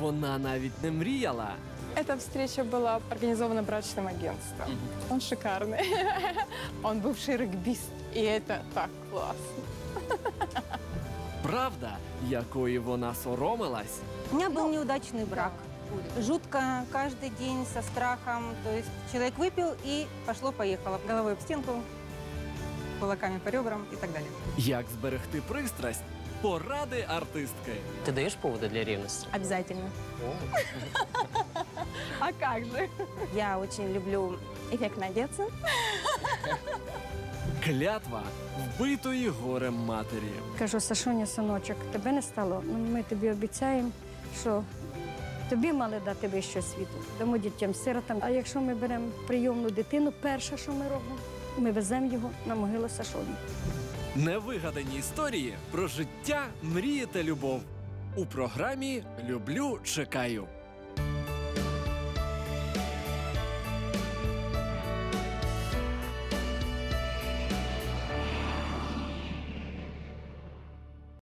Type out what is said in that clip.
вона навіть не мріяла. Эта встреча была организована брачным агентством. Он шикарный. Он бывший регбист. И это так классно. Правда, якої вона соромилась, У меня был неудачный брак. Жутко каждый день со страхом. То есть человек выпил и пошло-поехало. Головой об стенку, кулаками по ребрам и так далее. як зберегти пристрасть, поради артистки. Ты даешь поводы для ревности? Обязательно. А как же? Я очень люблю Эффектно одеться. Клятва вбитої горем матері. Кажу, Сашуня, синочок, тебе не стало. Ну, ми тобі обіцяємо, що тобі мали дати вищу освіту, дамо дітям сиротам. А якщо ми беремо прийомну дитину, перше, що ми робимо, ми веземо його на могилу Сашуні. Невигадані історії про життя, мрії та любов у програмі Люблю, чекаю.